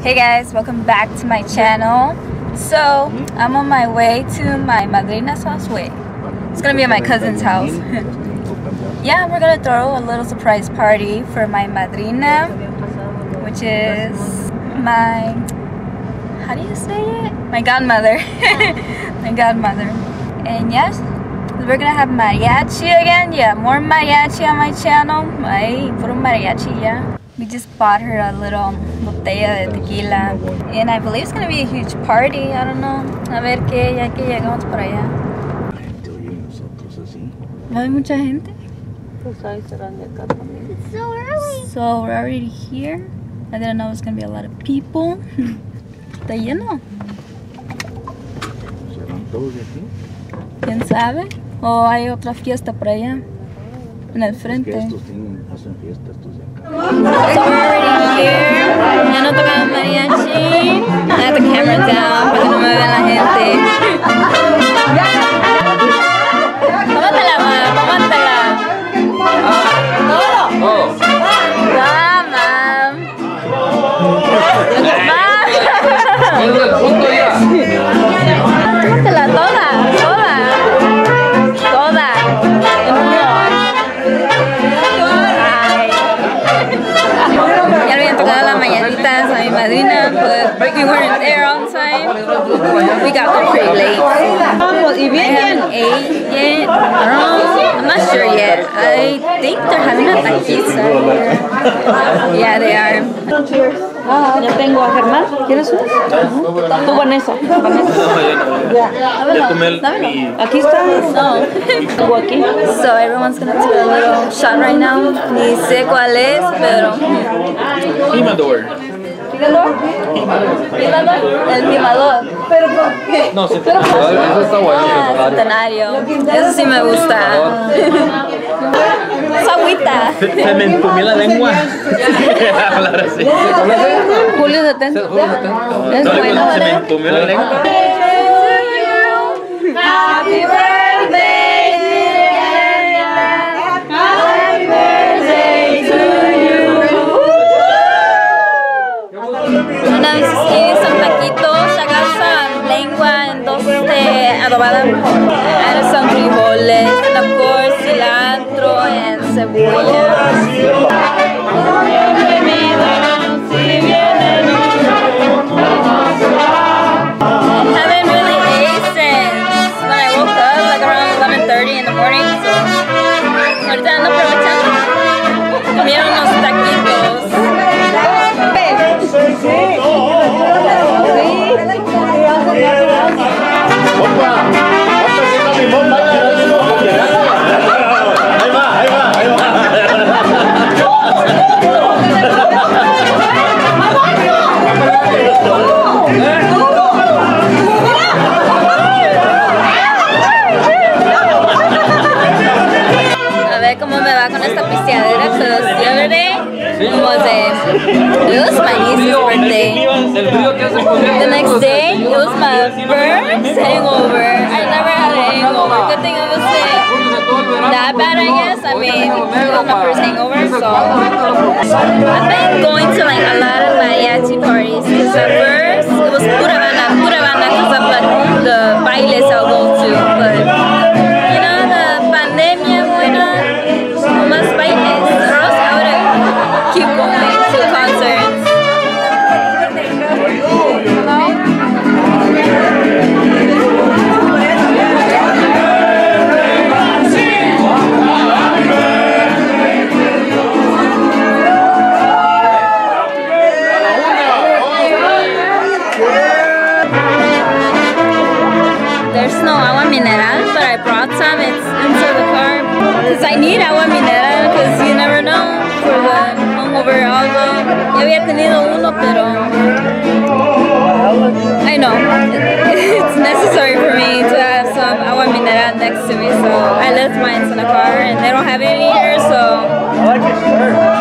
Hey guys, welcome back to my channel. So, mm-hmm. I'm on my way to my madrina's house. Wait, it's gonna be at my cousin's house. yeah, we're gonna throw a little surprise party for my madrina, which is my, how do you say it? My godmother. my godmother. And yes, we're gonna have mariachi again. Yeah, more mariachi on my channel. Ay, puro mariachi, yeah. We just bought her a little botella de tequila. And I believe it's gonna be a huge party. I don't know. A ver qué, ya que llegamos por allá. gente oye nosotros así. Hay mucha gente. Pues ahí serán de acá también. So early. So we're already here. I didn't know it was gonna be a lot of people. Está lleno. ¿Serán todos de aquí? ¿Quién sabe? O hay otra fiesta por allá. En el Es que frente. estos tienen, hacen fiesta estos de. We're already here. Ya no tocaba mariachi. I have the camera down We got there pretty late. Vamos, y I haven't ate yet. I'm not sure yet. I think they're having a taquiza here. Yeah, they are. Ah, Cheers. Ya tengo a Germán. ¿Quieres uno? Tú, Vanessa. Ya tomé el- Dámelo. Aquí está. No. Tengo aquí. So everyone's gonna take a little shot right now. Ni sé cuál es, pero. Jimador. El timador. Pero No, sí, eso está bueno. Ah, centenario. Eso sí me gusta. Es agüita. Se me entumí la lengua. Hablar así. Julio 70. Es No, bueno. Se me entumió la lengua. Happy birthday, adobada. And some frijoles, and of course cilantro and cebolla. Was my first hangover. I never had a hangover. Good thing it was uh, that bad, I guess. I mean, it was my first hangover, so. I've been going to like a lot of mariachi parties. Because at first, it was pura banda, pura banda, because of like the bailes I'll go to. But, había tenido uno, pero... I know. It's necessary for me to have some agua mineral next to me, so I left mine in the car, and they don't have any here, so... Pues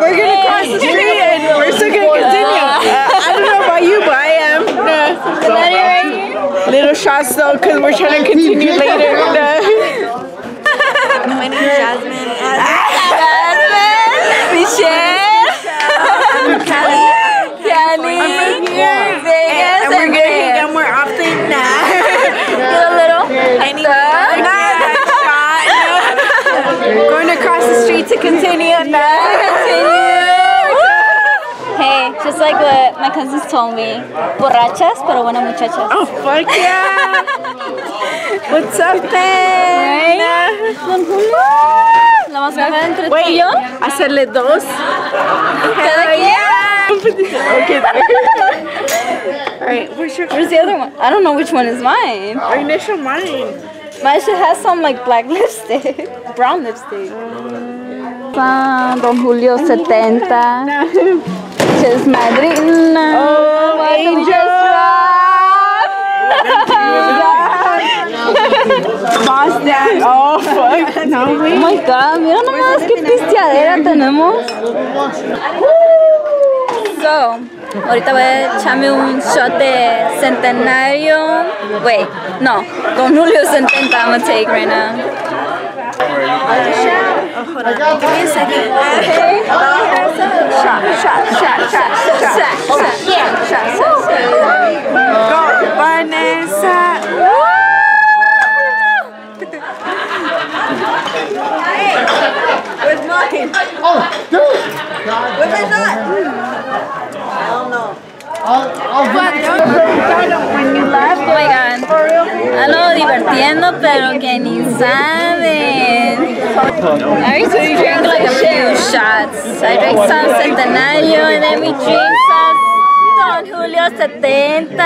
We're gonna cross the street and we're still gonna continue. Uh, I don't know about you, but I am. Uh, little shots though, cause we're trying to continue later. Across the street to continue. Hey, just like what my cousins told me, borrachas pero buenas muchachas. Oh, fuck yeah. What's up? Don Julio, la más entre tú y Wait, yo. hacerle dos. Cada quien. Okay. Alright, where's your Where's the other one? I don't know which one is mine. our initial mine? Should have some like black lipstick, brown lipstick. San Don Julio 70. She's madrina. Oh, What angel. dad. Oh, fuck. No, Oh my god, mira nomás qué pisteadera tenemos. So, Ahorita voy a echarme un shot de centenario. Wait, no, con Julio Cententa I'm gonna take right now. Shot, shot, shot, shot, Pero que ni saben. I used to drink like a few shots. I drank some Centenario and then we drink some Don Julio 70.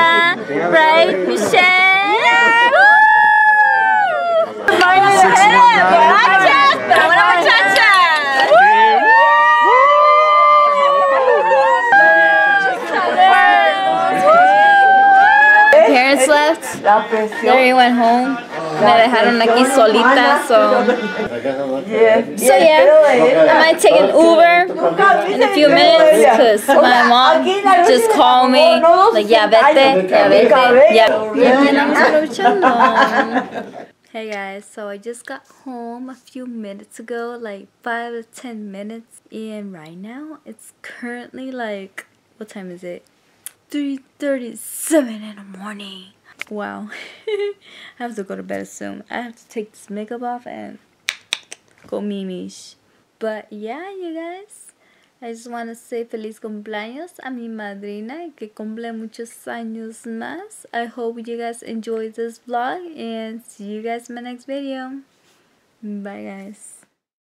Right, Michelle? Woo! Buena muchacha. Left. They went home. Me dejaron aquí solita, so. So yeah, I might take an Uber in a few minutes because my mom just called me. Like, ya vete, ya vete, ya. aprovechando. Hey guys, so I just got home a few minutes ago, like 5 to 10 minutes. And right now, it's currently like, what time is it? 3.37 in the morning. Wow. I have to go to bed soon. I have to take this makeup off and go mimish. But yeah, you guys. I just want to say feliz cumpleaños a mi madrina que cumple muchos años más. I hope you guys enjoyed this vlog and see you guys in my next video. Bye guys.